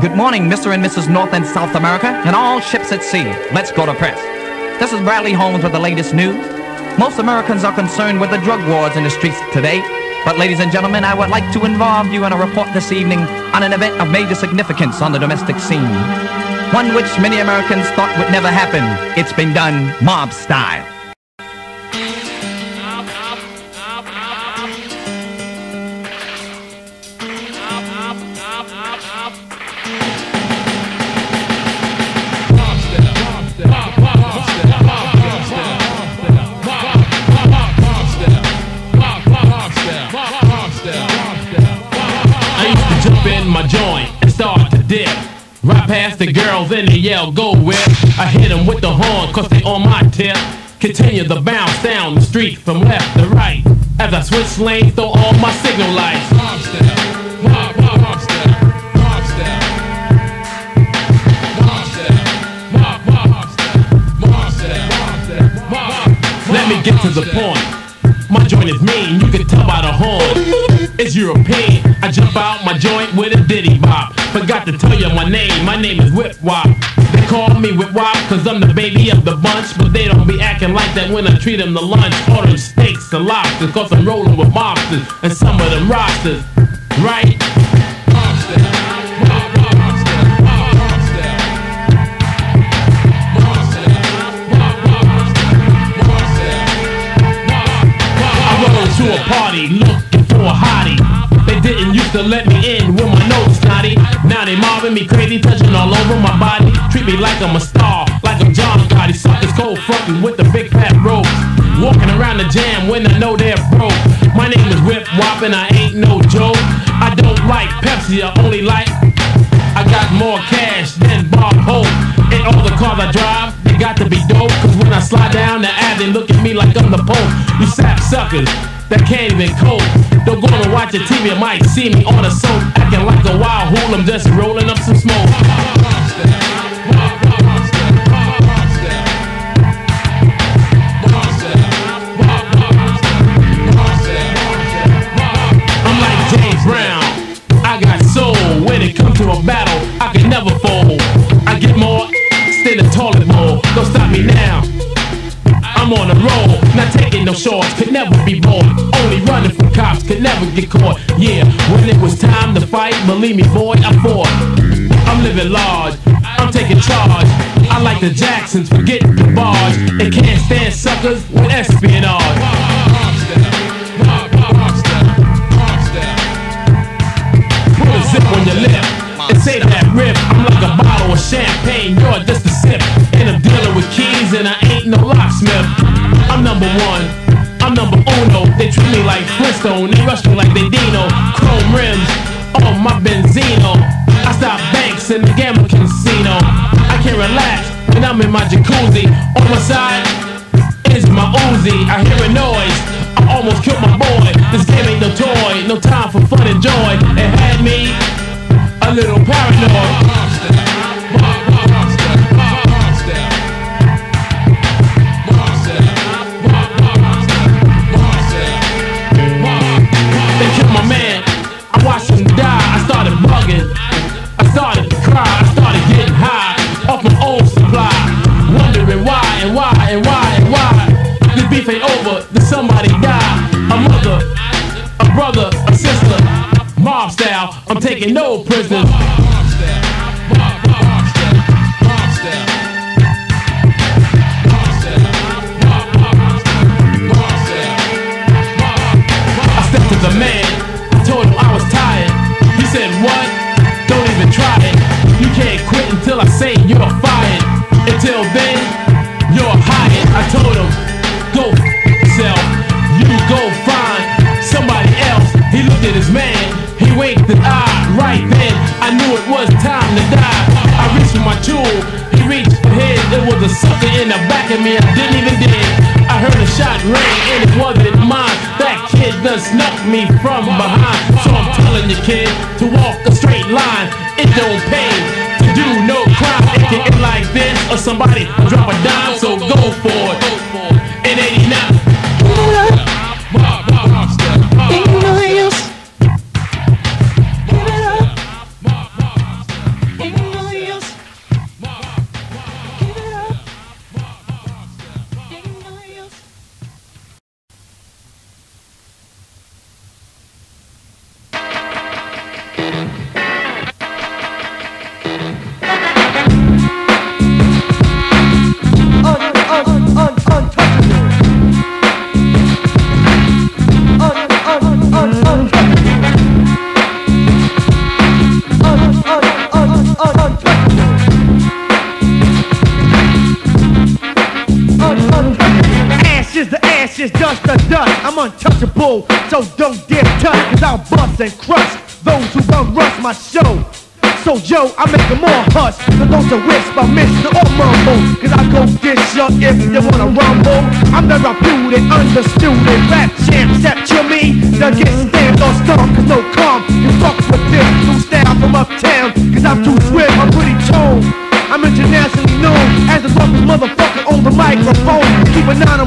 Good morning, Mr. and Mrs. North and South America, and all ships at sea. Let's go to press. This is Bradley Holmes with the latest news. Most Americans are concerned with the drug wars in the streets today. But ladies and gentlemen, I would like to involve you in a report this evening on an event of major significance on the domestic scene. One which many Americans thought would never happen. It's been done mob style. The girls and they yell, go whip. I hit them with the horn, cause they on my tip. Continue the bounce down the street from left to right. As I switch lanes, throw all my signal lights. Let me get to the point. My joint is mean, you can tell by the horn. It's European. I jump out my joint with a ditty bop. Forgot to tell you my name. My name is Whip Wop. They call me Whip Wop cause I'm the baby of the bunch. But they don't be acting like that when I treat them to lunch. Ordering steaks and lobsters cause I'm rolling with mobsters and some of them rosters. Right? Mobbing me crazy, touching all over my body. Treat me like I'm a star, like I'm John Gotti. Suckers cold frontin' with the big fat ropes. Walking around the jam when I know they're broke. My name is Whip Wop and I ain't no joke. I don't like Pepsi, I only like. I got more cash than Bob Hope. And all the cars I drive, they got to be dope. Cause when I slide down the alley, look at me like I'm the Pope. You sap suckers that can't even cope. Don't go to watch the TV, you might see me on a soap, acting like a wild hool. just rolling up some smoke. Shorts, could never be bored. Only running from cops, could never get caught. Yeah, when it was time to fight, believe me, boy, I fought. I'm living large, I'm taking charge. I like the Jacksons, forget the bars. They can't stand suckers with espionage. Put a zip on your lip and say that rip. They rush me like they Dino. Chrome rims on my Benzino. I stop banks in the gamma casino. I can't relax when I'm in my jacuzzi. On my side is my Uzi. I hear a noise. I almost killed my boy. This game ain't no toy. No time for fun and joy. It had me a little paranoid. Taking no prisoners. Was in the back of me, I didn't even dig. I heard a shot ring and it wasn't mine. That kid done snuck me from behind. So I'm telling you, kid, to walk a straight line. It don't pay to do no crime. It can end like this, or somebody drop a dime,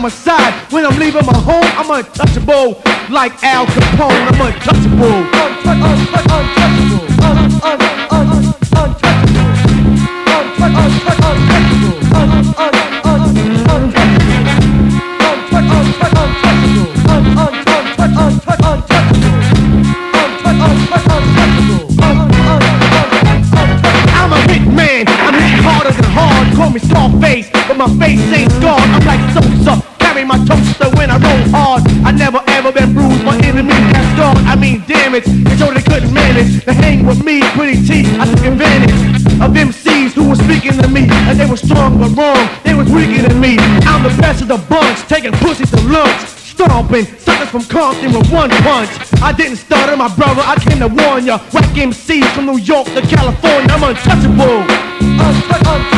my side when I'm leaving my home. I'm untouchable, like Al Capone. I'm untouchable. Untouch-. Un- un- un- un- untouchable. Untouch- untouch- untouchable. Un- un- un- untouchable. Untouch-. Un- un- untouch- untouch- untouchable. Untouch- untouch- untouchable. Un- un- untouchable. I'm a hit man, I'm hitting harder than hard. Call me Scarface, but my face ain't scarred. Never been bruised, my enemy has scarred. I mean damage, They told they couldn't manage to hang with me. Pretty teeth, I took advantage of MCs who were speaking to me, and they were strong but wrong. They was weaker than me. I'm the best of the bunch, taking pussies to lunch. Stomping, suckers from Compton with one punch. I didn't stutter, my brother, I came to warn ya. Whack MCs from New York to California, I'm untouchable. Untouchable.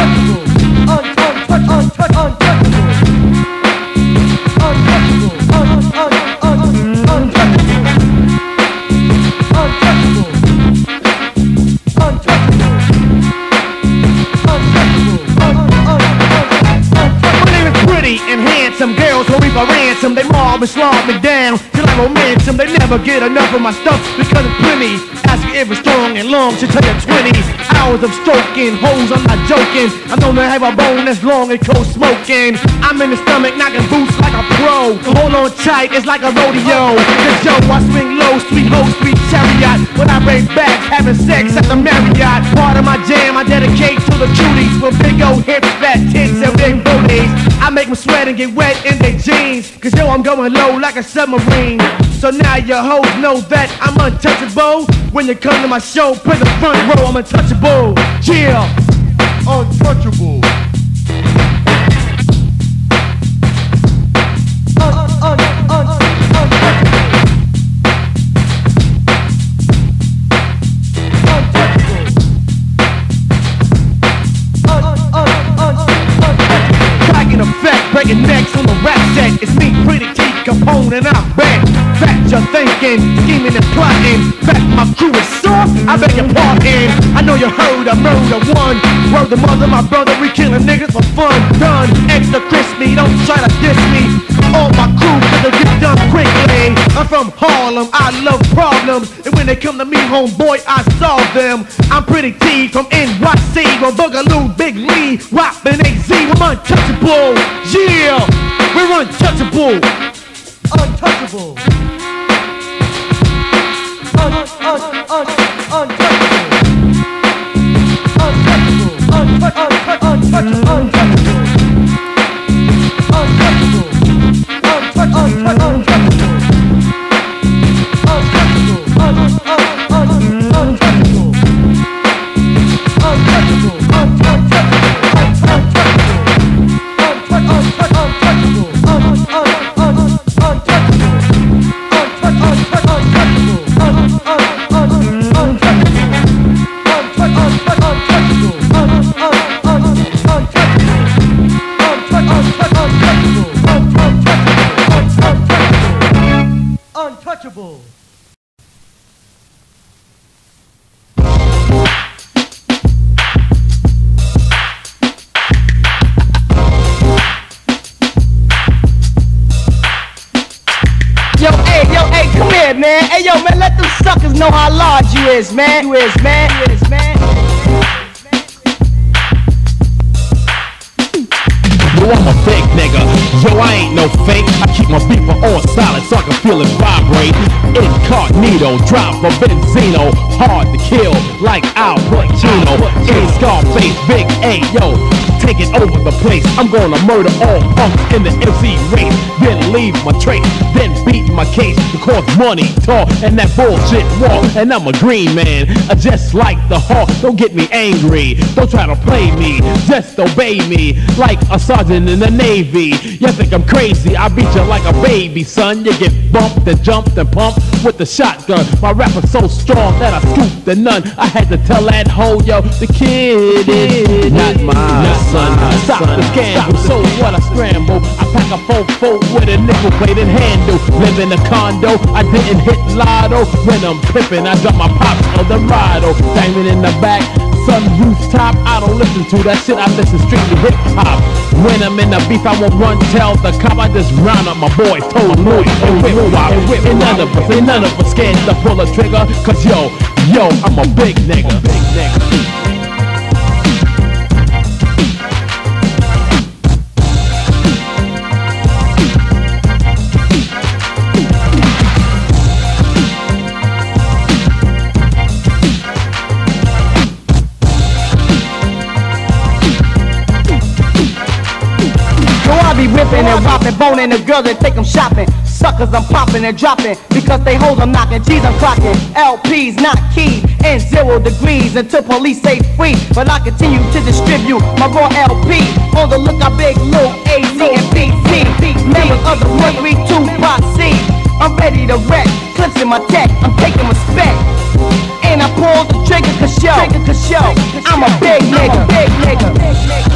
de and slob me down till I them. They never get enough of my stuff because it's plenty. Ask if it's strong and long, should tell you 20 hours of stroking. Hoes, I'm not joking. I they have a bone that's long and cold smoking. I'm in the stomach knocking boots like a pro. Hold on tight, it's like a rodeo. Cause yo, I swing low, sweet ho, sweet chariot. When I raise back, having sex at the Marriott. Part of my jam, I dedicate to the cuties with big old hips, fat tits, and big booties. I make them sweat and get wet in their jeans. Cause yo, I'm going low like a submarine. So now your hoes know that I'm untouchable. When you come to my show, put the front row, I'm untouchable. Yeah, untouchable. Breaking necks on the rap set. It's me, pretty T Capone, and I'm back. Back you're thinking, scheming and plotting. Back my crew is soft, I beg your pardon. I know you heard a murder one. Word the mother, my brother, we killing niggas for fun. Done, extra crispy, don't try to diss me. All my crew, they get done quickly. I'm from Harlem, I love problems. And when they come to me, homeboy, I solve them. I'm pretty T from NYC, on Boogaloo, Big Lee, Wap and AZ, I'm untouchable. Yeah, we're untouchable. Untouchable. Un, un, un, untouchable. Untouchable. Untouch, untouch, untouchable. Untouchable. Untouchable. Kill like Al Pacino. In Scarface, Big A, yo, taking over the place. I'm gonna murder all punks in the MC race, then leave my trace, then beat my case to cause money, talk, and that bullshit walk. And I'm a green man, I just like the hawk. Don't get me angry, don't try to play me, just obey me like a sergeant in the Navy. You think I'm crazy? I beat you like a baby, son. You get bumped and jumped and pumped with the shotgun. My rap is so strong that I scooped the nun. I had to tell that hoe, yo, the kid is not my son. Stop the scandal. So what? I scramble. I pack a fofo with a nickel plated handle. Live in a condo. I didn't hit lotto. When I'm pimping, I drop my pops on the Eldorado. Diamond in the back. Sun rooftop, I don't listen to that shit, I listen straight to hip hop. When I'm in the beef, I won't run, tell the cop, I just round up my boys, told Louis, and whip wop. And none of us, and none of us scared to pull a trigger, cause yo, yo, I'm a big nigga. Big nigga. Be whipping and whopping, boning the girls and take them shopping. Suckers I'm popping and dropping because they hold them knocking. G's I'm clocking. LPs not key in zero degrees until police say free. But I continue to distribute my raw LP on the lookout big Lou, AZ and PC. Members of the Mercury 2 C. I'm ready to wreck, clips in my tech, I'm taking respect. And I pull the trigger cause yo, I'm a big nigga, big nigga.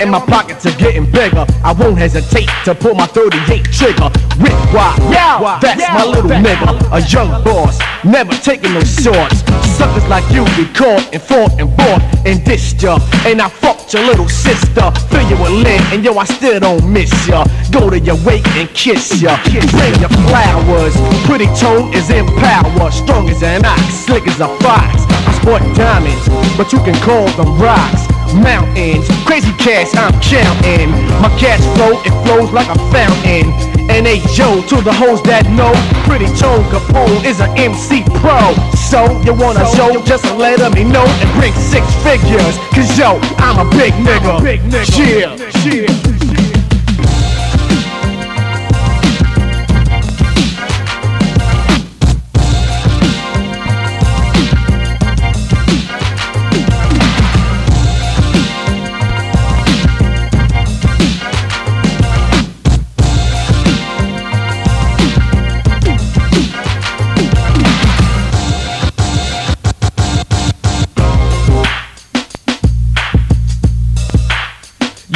And my pockets are getting bigger. I won't hesitate to pull my 38 trigger. Rick Why? Yeah, that's my little nigga, a young boss, never taking no shorts. Suckers like you be caught and fought and bought and dished ya. And I fucked your little sister, fill you with lint, and yo, I still don't miss ya. Go to your wake and kiss ya. Bring your flowers, pretty tone is in power, strong as an ox, slick as a fox. I sport diamonds, but you can call them rocks mountains. Crazy cash, I'm counting. My cash flow, it flows like a fountain. And hey, yo, to the hoes that know, Pretty Tone Capone is an MC pro. So, you wanna show, just let me know and bring six figures. Cause yo, I'm a big nigga. Big nigga. Yeah, yeah.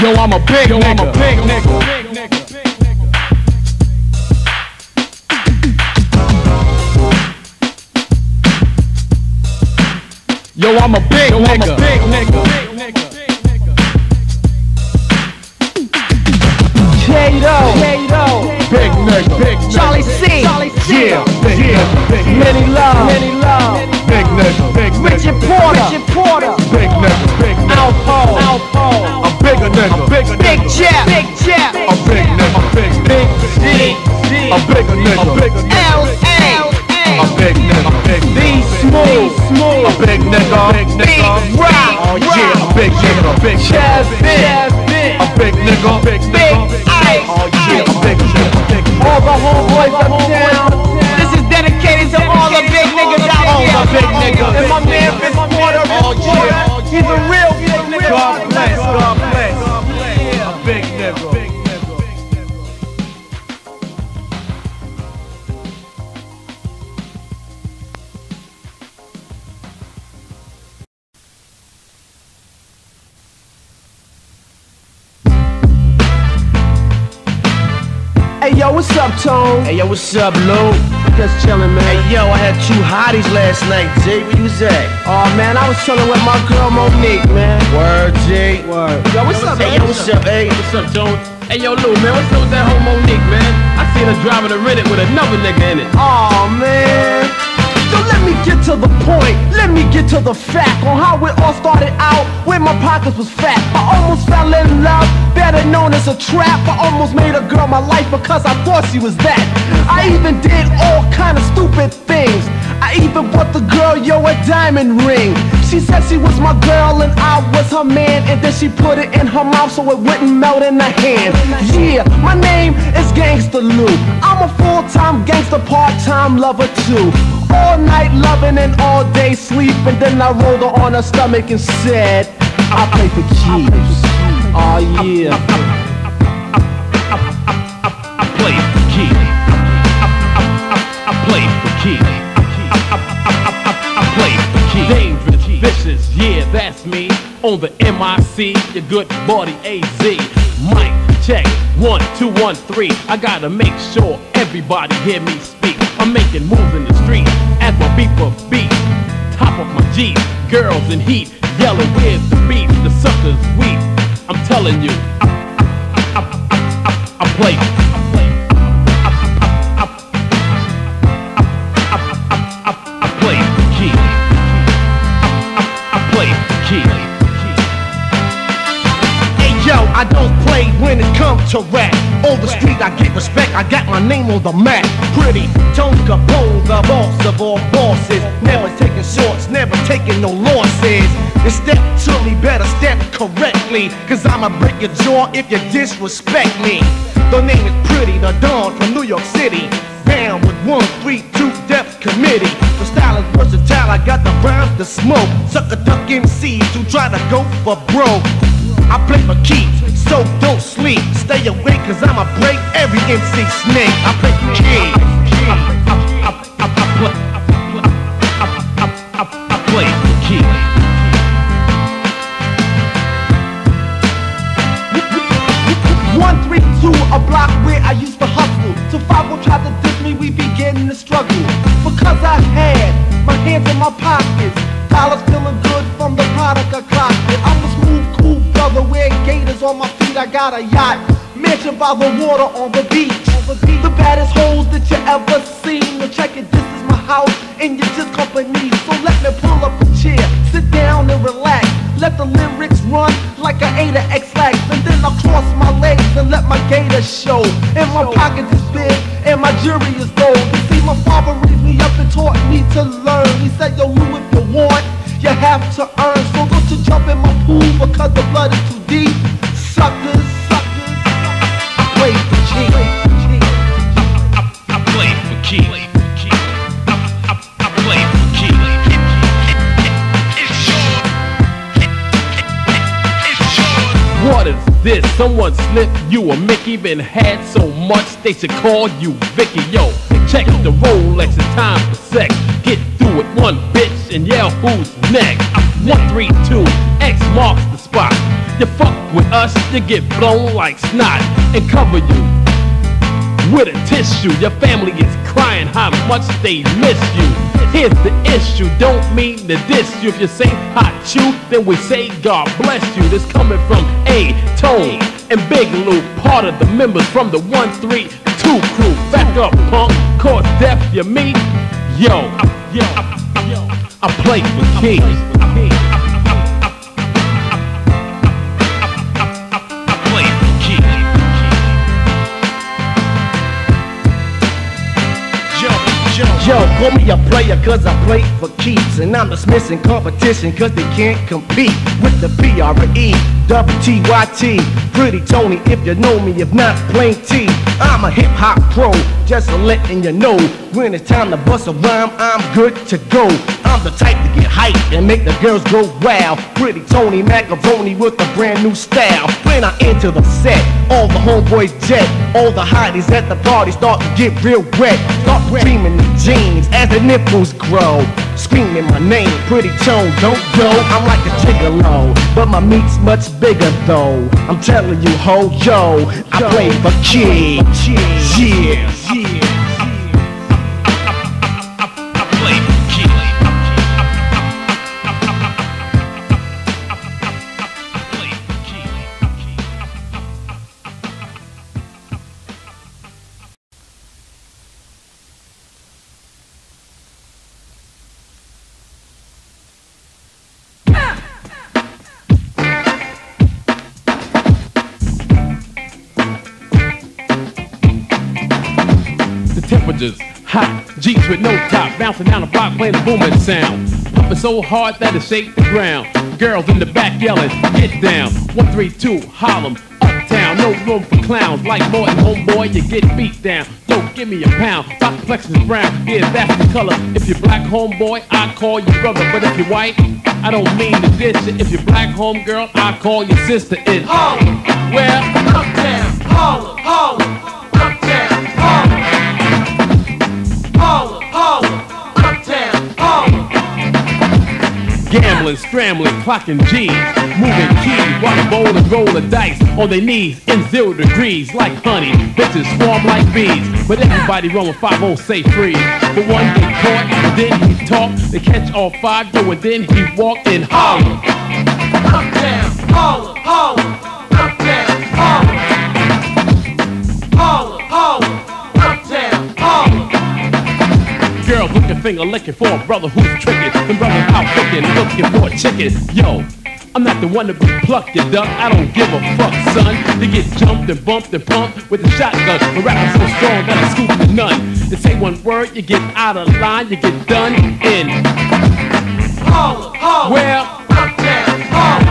Yo, I'm a big Yo, nigga. I'm a big nigga. Chilling with my girl Monique, man. Word, Jay. Word. Yo, what's up, Hey man? yo, what's up, hey? What's up, Jones? Hey, yo, Lou, man, what's up with that whole Monique, man? I see driving a Reddit with another nigga in it. Oh man. So let me get to the point, let me get to the fact on how it all started out when my pockets was fat. I almost fell in love, better known as a trap. I almost made a girl my life because I thought she was that. I even did all kind of stupid things. I even bought the girl, yo, a diamond ring. She said she was my girl and I was her man. And then she put it in her mouth so it wouldn't melt in her hand. Yeah, my name is Gangsta Lou. I'm a full-time gangster, part-time lover too. All night loving and all day sleeping. Then I rolled her on her stomach and said, I play for keeps. Oh yeah. On the MIC, your good buddy AZ. Mic check, one, two, one, three. I gotta make sure everybody hear me speak. I'm making moves in the street as my beeper beat. Top of my Jeep, girls in heat, yelling where's the beat? The suckers weep. I'm telling you, I, I, I, I play. I don't play when it comes to rap. On the street I get respect, I got my name on the map. Pretty Tone Capone, the boss of all bosses. Never taking shorts, never taking no losses. And step to me, better step correctly. Cause I'ma break your jaw if you disrespect me. The name is Pretty, the Dawn from New York City. To smoke. Sucker duck MCs who try to go for broke. I play for keeps, so don't sleep. Stay awake, cause I'ma break every MC snake. I play for keeps. I, play. The key. One, three, two, a block where I used to hustle. So five will try to diss me, we began to struggle. Because I had my hands in my pockets. Dollars feeling good from the product I clocked. I'm a smooth, cool brother, wear gators on my feet. I got a yacht, mansion by the water on the beach. The baddest hoes that you ever seen. Well, check it, this is my house, and you're just company. So let me pull up a chair, sit down and relax. Let the lyrics run like I ate an Ex-Lax And then I'll cross my legs and let my gator show. And my pockets is big and my jury is gold. You see my father raised me up and taught me to learn. He said, yo Lou, if you want, you have to earn. So don't you jump in my pool because the blood is too deep suckers, this? Someone slipped you a Mickey, been had so much they should call you Vicky. Yo, check the Rolex, it's time for sex. Get through it, one bitch, and yell who's next. One, three, two, X marks the spot. You fuck with us, you get blown like snot and cover you with a tissue. Your family is crying how much they miss you. Here's the issue, don't mean to diss you. If you say hot chew, then we say God bless you. This coming from A Tone and Big Lou, part of the members from the 132 crew. Back up, punk, cause deaf you me. Yo, yo, yo, I play for keys. Yo, call me a player cause I play for keeps. And I'm dismissing competition cause they can't compete With the P-R-E, double T-Y-T Pretty Tony if you know me, if not plain T. I'm a hip hop pro, just letting you know When it's time to bust a rhyme, I'm good to go. I'm the type to get hype and make the girls go wild. Pretty Tony Macaroni with a brand new style. When I enter the set, all the homeboys jet. All the hotties at the party start to get real wet. Start dreaming the jeans as the nipples grow. Screaming my name, pretty tone, don't go. I'm like a gigolo, but my meat's much bigger though. I'm telling you, ho, yo, I play for kids. Yeah, yeah down the block playing the booming sound. Pumping so hard that it shake the ground. Girls in the back yelling, get down. 132 Harlem, uptown, no room for clowns. Like Morton, homeboy, you get beat down. Yo, give me a pound. My complexion is brown, yeah, that's the color. If you're black, homeboy, I call you brother. But if you're white, I don't mean to dish it. If you're black, homegirl, I call your sister in Harlem. Well, uptown, Harlem, Harlem. Gambling, scrambling, clocking G's, moving keys, while the and roll the dice on their knees in zero degrees, like honey. Bitches swarm like bees, but everybody rolling 5 say free. But one get caught, and then he talk. They catch all five, go and then he walk in Harlem. Uptown, Harlem, Harlem. Finger licking for a brother who's tricking. Them brothers out thinking, looking for a chicken. Yo, I'm not the one to be plucked, you duck. I don't give a fuck, son. You get jumped and bumped and pumped with a shotgun. The rapper's so strong that I scoop the none. To say one word, you get out of line, you get done in. Harlem, Harlem. Well, uptown, Harlem. Harlem,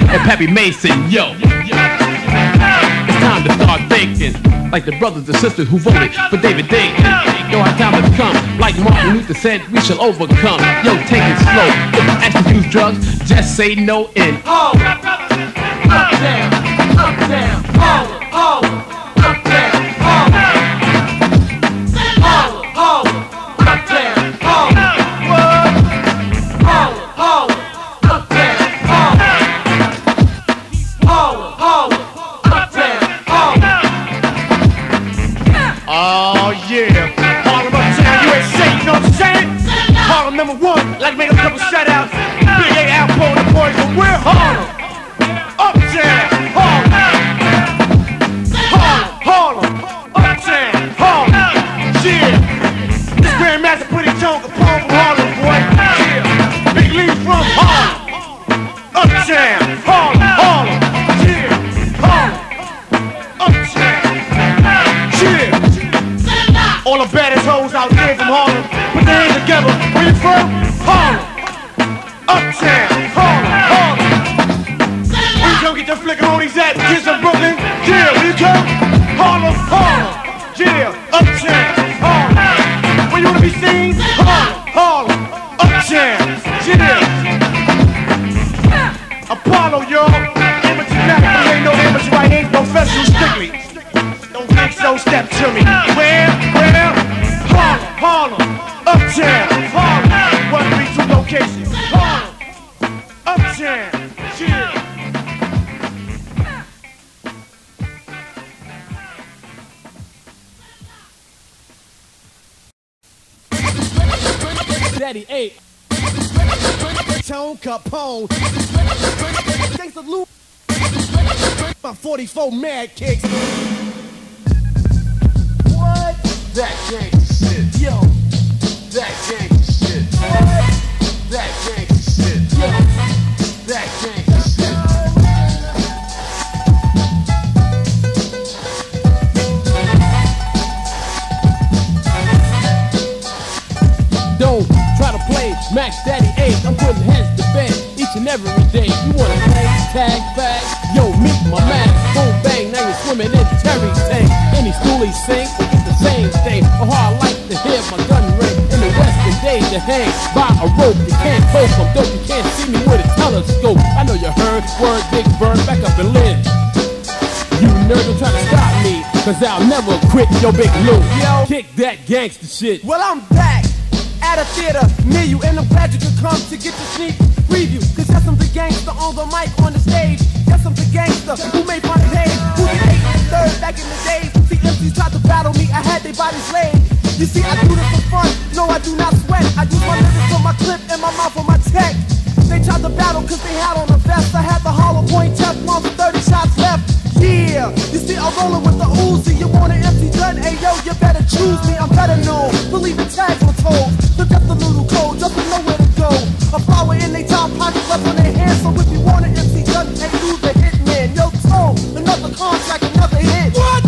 and Pappy Mason. Yo, it's time to start thinking. Like the brothers and sisters who voted for David Dinkins. Yo, our time has come. Like Martin Luther said, we shall overcome. Yo, take it slow. If you use drugs, just say no and Brothers and sisters! uptown, uptown, Harlem, 44 mad kicks. Never quit your big loop. Yo. Kick that gangster shit. Well, I'm back at a theater near you, and I'm glad you could come to get your sneak preview. Cause yes, I'm the gangster on the mic on the stage. Yes, I'm the gangster who made of Dave, who eight third back in the days. See, MCs tried to battle me, I had their bodies laid. You see, I do this for fun, no, I do not sweat. I use my lyrics for my clip and my mouth for my tech. They tried to battle cause they had on a vest. I had the hollow point Teflon for 30 shots Yeah, you see, I'm rolling with the Uzi. You want an empty gun? Hey yo, you better choose me. I'm better known. Believe in tags on toes. Look up the little code to know where to go. A flower in they top pocket left on their hands. So if you want an empty gun, hey, lose the hitman. Yo, toe, another contract, another hit. What?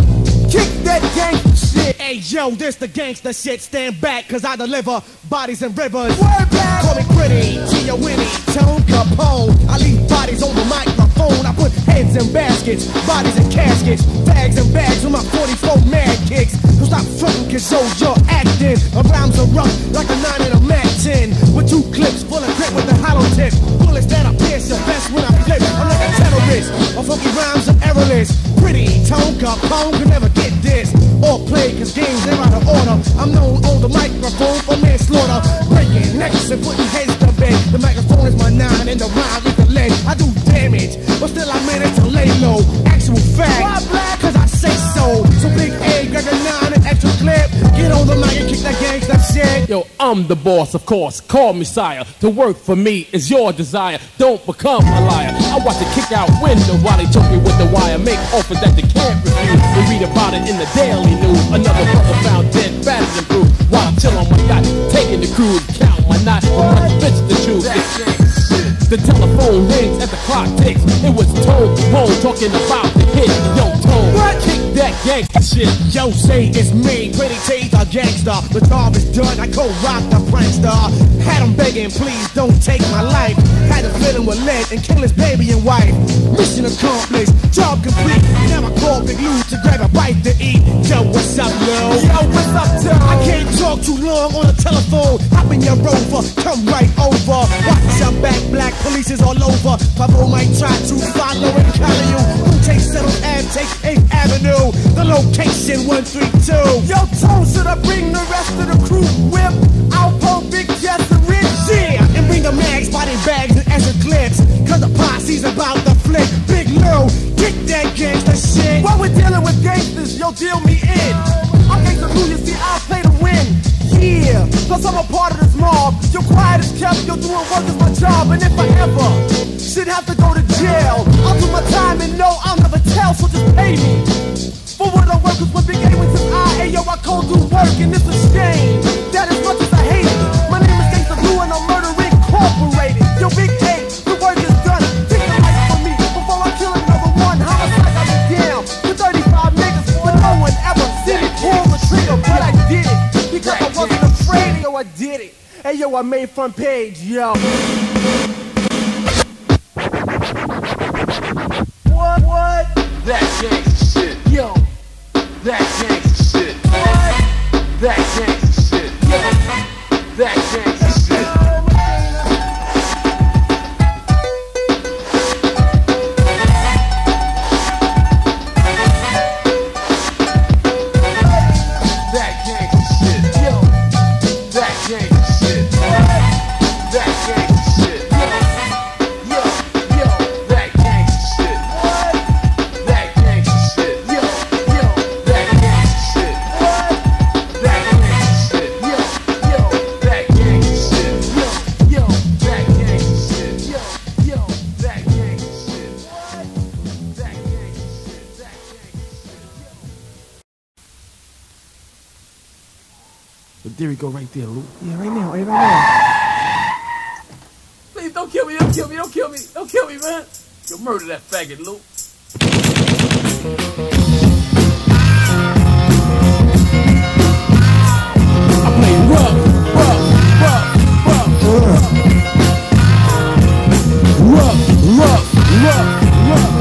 Kick that gangster shit. Hey yo, this the gangster shit. Stand back, cause I deliver bodies and rivers. Word back. Call me pretty, Gia Winnie, Tone Capone. I leave bodies on the microphone. I put heads in baskets, bodies in caskets, bags and bags with my 44 mad kicks. So stop frontin', cause so you're acting. My rhymes are rough like a 9 and a Mac 10. With two clips full of grit with a hollow tip. Bullets that I pierce your best when I flip. I'm like a terrorist. My funky rhymes are errorless. Pretty, Tone Capone can never get this. Or play, cause games they're out of order. I'm known on the microphone for manslaughter. Breaking necks and putting heads to bed. The microphone is my nine and the rhyme is the lead. I do damage, but still I manage to lay low. Actual fact, Why black? cause I say so. So big A, grab a nine and extra clip. Get on the mic and kick that gangsta shit. Yo, I'm the boss, of course. Call me sire. To work for me is your desire. Don't become a liar. I watch it kick out window while they choke me with the wire. Make offers that they can't refuse. We read about it in the daily news. Another brother found dead, fatter than proof. While I chill on my yacht, the count my knot, but my bitch to choose. The telephone rings as the clock ticks. It was Tone Capone talking about the hit. Yo, kick that gangsta shit. Yo, say it's me, pretty teeth a gangsta. The job is done, I go rock the prankster. Had him begging, please don't take my life. Had to fill him with lead and kill his baby and wife. Mission accomplished, job complete. Now I call Big Lou to grab a bite to eat. Yo, what's up, Lil? Yo, what's up, Joe? I can't talk too long on the telephone. Hop in your rover, come right over. Watch your back, black police is all over. Pablo might try to follow and collar you. Who take Settle Ave, take 8th Avenue. The location 132. Yo, Tone, should I bring the rest of the crew? Whip, Alpo, Big Jess, and Rich? Yeah, and bring the mags, body bags, and extra clips. Cause the posse's about to flip. Big Lil, kick that gangsta shit. While we're dealing with gangsters, yo, deal me in. I'm gangsta who you see, I'll play to win. Yeah, plus I'm a part of this mob. Your quiet is kept, yo, doing work is my job. And if I ever should have to go to jail, I'll do my time and no, I'll never tell, so just pay me. For what I work is what A with his eye, hey yo, I cold do work, and it's a shame. That as much as I hate it, my name is Gangsta Lou and I'm Murder Incorporated. Yo, Big A, the work is done. Take the mic from me before I kill another one. Homicide got me down to 35 niggas, but no one ever seen me pull the trigger. But I did it because I wasn't afraid. Yo, I did it. Hey, yo, I made front page, yo. What? What? That shit. Yo. That gangsta shit. That gangsta shit. That gangsta The theory go right there, Luke. Yeah, right now, hey, right now. Please don't kill me, don't kill me, don't kill me, don't kill me, man. You'll murder that faggot, Luke. I play rough, rough, rough, rough, rough, rough, rough, rough.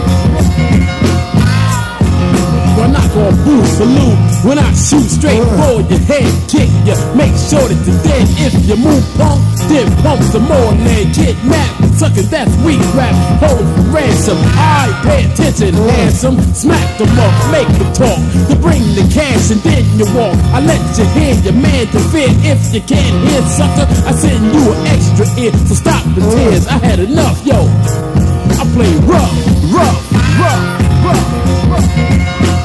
When I go boo salute, when I shoot straight uh. for your head, kick you, make shorty to dead. If you move punk, then pump some more lead. Kidnap, suckin' that's weak rap. Hold ransom. I pay attention, handsome. Smack them up, make them talk. To bring the cash and then you walk. I let you hear your man to fear. If you can't hear, sucker, I send you an extra ear. So stop the uh. tears. I had enough, yo. I play rough, rough, rough, rough, rough.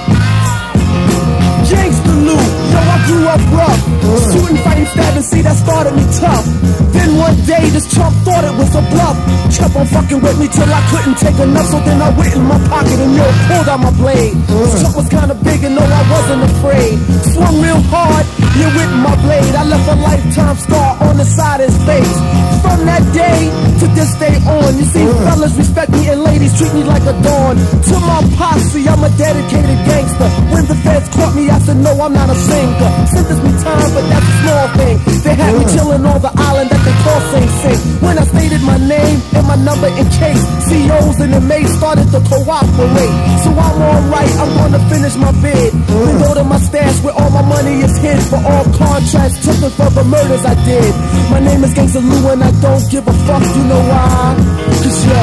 Gangsta Lou, yo, I grew up rough. Shooting, fighting, stabbing, see, that started me tough. Then one day, this chump thought it was a bluff. Kept on fucking with me till I couldn't take enough, so then I went in my pocket and yo, pulled out my blade. This chump was kinda big and no, I wasn't afraid. Swung real hard, you with my blade. I left a lifetime scar on the side of his face. From that day to this day on, you see, fellas respect me and ladies treat me like a dawn. To my posse, I'm a dedicated gangster. When the feds caught me, I said, no, I'm not a singer. Sentence me time, but that's a small thing. They had me chilling on the island that they call Sing Sing. When I stated my name and my number in case, COs and the maids started to cooperate. So I'm alright, I'm gonna finish my bid. Then go to my stash where all my money is hid for all contracts taken for the murders I did. My name is Gangsta Lou and I don't give a fuck, you know why? Cause yo,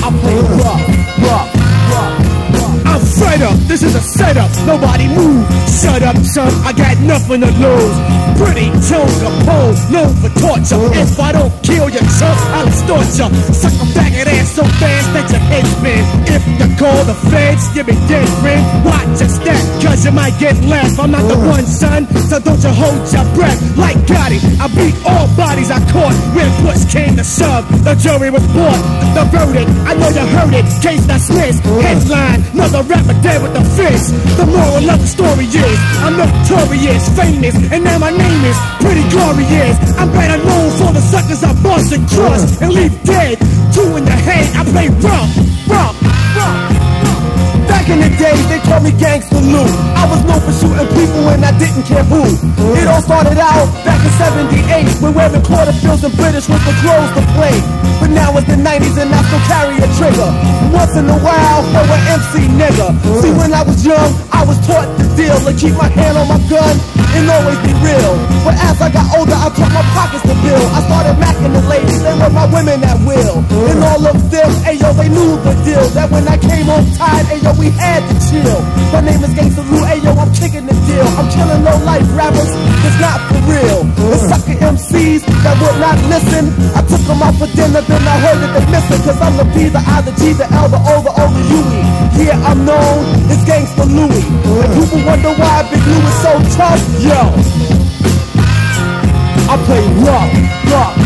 I play rough, rough, Fed up, this is a setup, nobody move. Shut up, son, I got nothing to lose. Pretty Joe Capone, known for torture. If I don't kill you, chump, I'll extort you. Suck a at ass so fast that your head spin. If you call the feds, give me dead friend. Watch your step, cause you might get left. I'm not the one, son, so don't you hold your breath. Like Gotti, I beat all bodies I caught. When push came to shove, the jury was bought. The verdict, I know you heard it. Case dismissed. Headline, another rapper dead with the fist. The moral of the story is, I'm notorious, famous, and now my name is pretty glorious. I'm better known for the suckers I bust and crush and leave dead. Two in the head, I play rough, rough, rough. Back in the days, they called me Gangsta Lou. I was known for shooting people and I didn't care who. It all started out back in 78 when wearing Cloverfields and British with the clothes to play. But now it's the 90s and I still carry a trigger. Once in a while for an MC nigga. See, when I was young, I was taught the deal to keep my hand on my gun and always be real. But as I got older, I took my pockets to bill. I started macking the ladies, they were my women at will. And all of them, ayo, they knew the deal. That when I came on tide, ayo, we had to chill. My name is Gangsta Lou, ayo, I'm kicking the deal. I'm killing low life rappers, it's not for real. The sucker MCs that would not listen, I took them out for dinner, then I heard that they missing. Cause I'm the P, the I, the G, the L, the O, the O, the. Yeah, I'm known as Gangsta Louie. And people wonder why Big Lou is so tough. Yo, I play rock, rough,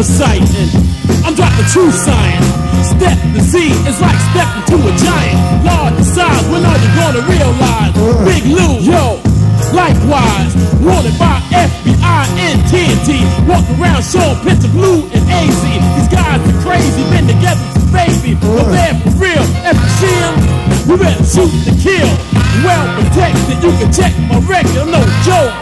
I'm dropping true science. Step the Z is like stepping to a giant. Lord decides when are you gonna realize? Big Lou, yo. Likewise, wanted by FBI and TNT. Walk around showing of blue and AZ. These guys are crazy, been together since baby. But they're for real. If you see better shoot to kill. Well protected, you can check my record. I'm no joke.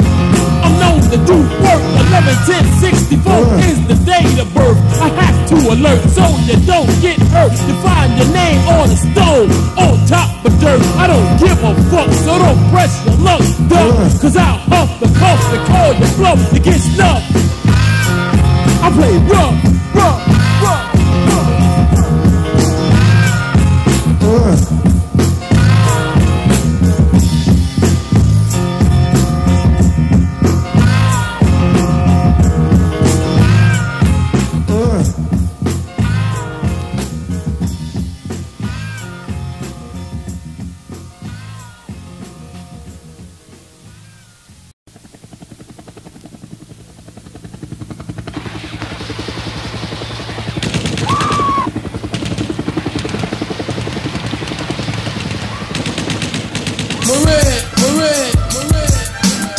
I'm known to do work. 11 10 64 is the date of birth. I have to alert so you don't get hurt. You find your name on a stone, on top of dirt. I don't give a fuck, so don't press your luck, duck. Cause I'll huff the puff and call your bluff to get snuffed. I play rough, rough.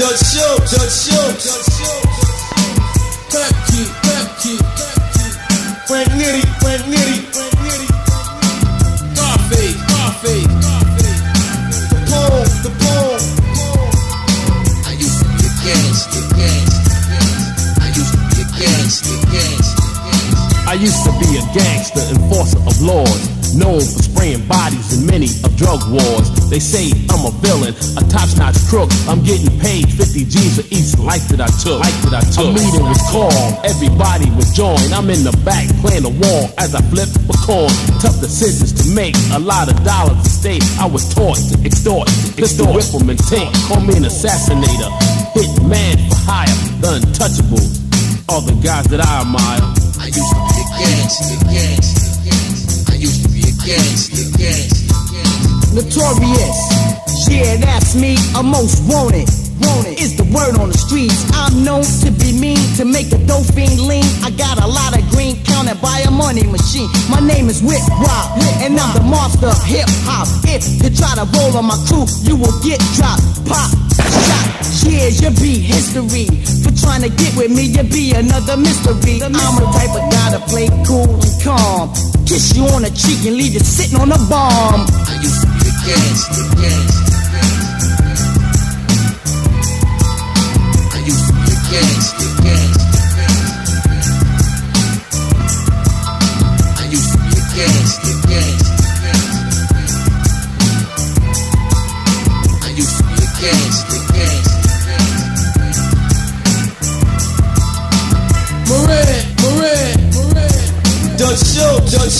Dutch Schultz, Dutch Schultz, Dutch Schultz. Key, key. Frank Nitti, Frank Nitti, Frank Nitti. The the. I used to be a gangster. I used to be. I used to be a gangster, enforcer of laws, known for spraying bodies in many of drug wars. They say I'm a villain, a top-notch crook. I'm getting paid 50 G's for each life that I took. Life that I took. A meeting was called, everybody was joined. I'm in the back playing the wall as I flip a coin. Tough decisions to make, a lot of dollars to stake. I was taught to extort, pistol whip 'em and take. Call me an assassinator, hit man for hire, the untouchable. All the guys that I admire. I used to be gangster, gangster, Notorious. Yeah, that's me, a most wanted. Wanted is the word on the streets. I'm known to be mean, to make a dope lean. I got a lot of green counted by a money machine. My name is Whip Wop, and I'm the master of hip hop. If you try to roll on my crew, you will get dropped. Pop, yeah, you'll be history. For trying to get with me, You'll be another mystery. I'm the type of guy to play cool and calm. Kiss you on the cheek and leave you sitting on a bomb. I used to be a gangster, gangster, gangster. I used to be a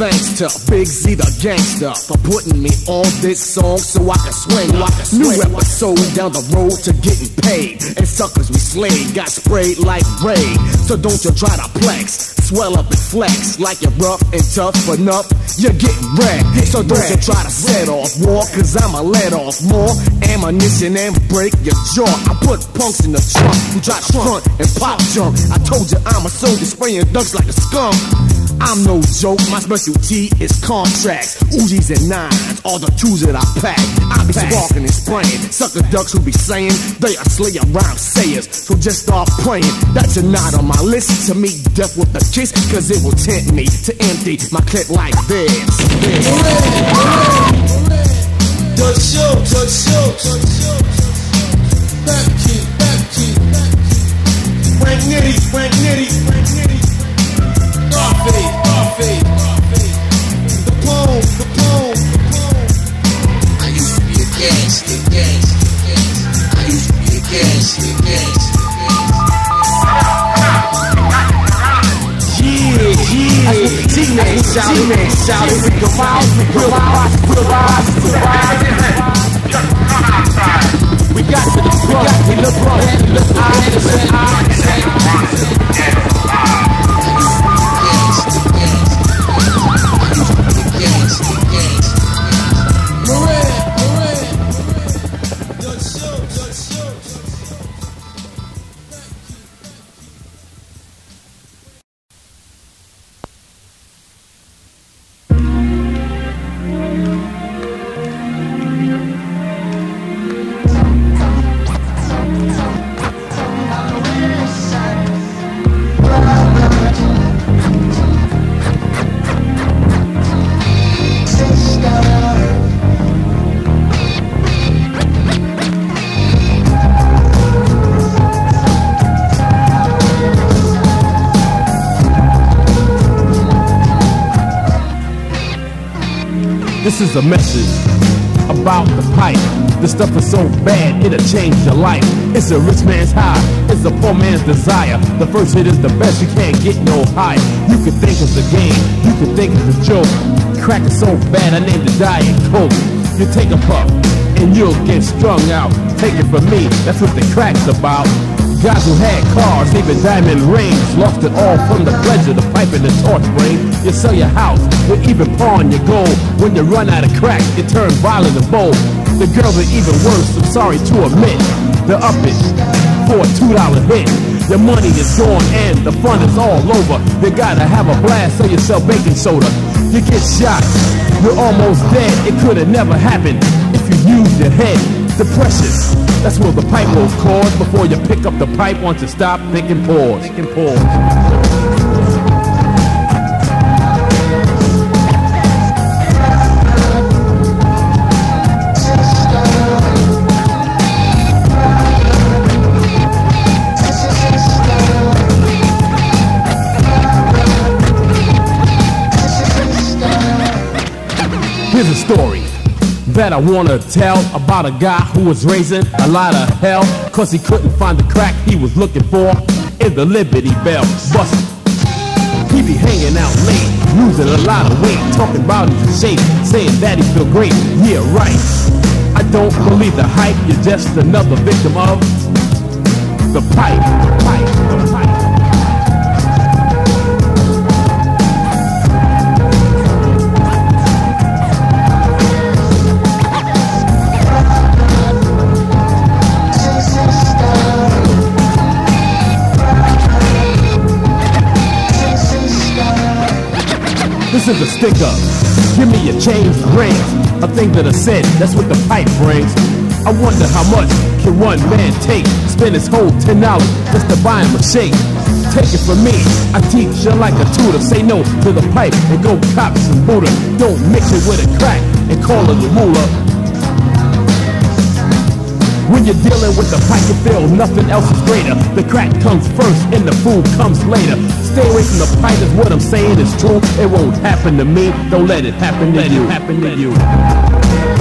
thanks to Big Z the gangster for putting me on this song so I can swing. Like a swine. New episode down the road to getting paid. And suckers we slayed got sprayed like raid. So don't you try to flex, swell up and flex like you're rough and tough enough. You're getting wrecked. So don't you try to set off war, cause I'ma let off more ammunition and break your jaw. I put punks in the trunk who try to front and pop junk. I told you I'm a soldier spraying ducks like a skunk. I'm no joke, my specialty is contracts. Uzis and nines, all the tools that I pack. I be sparking and spraying. Sucker ducks who be saying they are slayer rhyme sayers. So just start praying that you're not on my list to meet death with a kiss, cause it will tempt me to empty my clip like this. this. Dutch Schultz, Dutch Schultz, Dutch Schultz. Rap key, rap key, rap key. Frank Nitti, Frank Nitti, Yeah, yeah. G-Man shout it, man it. We go out, we go out, we go out, we go out. We got to the front, we look ahead, we look eyes, we look eyes. Is a message about the pipe. This stuff is so bad, it'll change your life. It's a rich man's high, it's a poor man's desire. The first hit is the best, you can't get no higher. You can think it's a game, you can think it's a joke. Crack is so bad, I named it Diet Coke. You take a puff, and you'll get strung out. Take it from me, that's what the crack's about. Guys who had cars, even diamond rings, lost it all from the pleasure, the pipe and the torch ring. You sell your house, you even pawn your gold. When you run out of crack, you turn violent and bold. The girls are even worse, I'm sorry to admit. They're up it for a two dollar hit. Your money is gone and the fun is all over. You gotta have a blast, so you sell baking soda. You get shot, you're almost dead. It could have never happened if you used your head depression. That's where the pipe rolls cause. before you pick up the pipe. Once you stop, think and pause. Think and pause. Here's a story that I wanna tell about a guy who was raising a lot of hell cause he couldn't find the crack he was looking for in the Liberty Bell bus. He be hanging out late, losing a lot of weight, talking about his shape, saying that he feel great. Yeah, right. I don't believe the hype, you're just another victim of the pipe, the pipe, This is a sticker. Give me a change rings. A thing that I said, that's what the pipe brings. I wonder how much can one man take? Spend his whole ten dollars just to buy him a shake. Take it from me, I teach you like a tutor. Say no to the pipe and go cop some Buddha. Don't mix it with a crack and call it a ruler. When you're dealing with the pipe, you feel nothing else is greater. The crack comes first and the food comes later. Stay away from the pipe is what I'm saying is true. It won't happen to me. Don't let it happen to let you. It happen to you.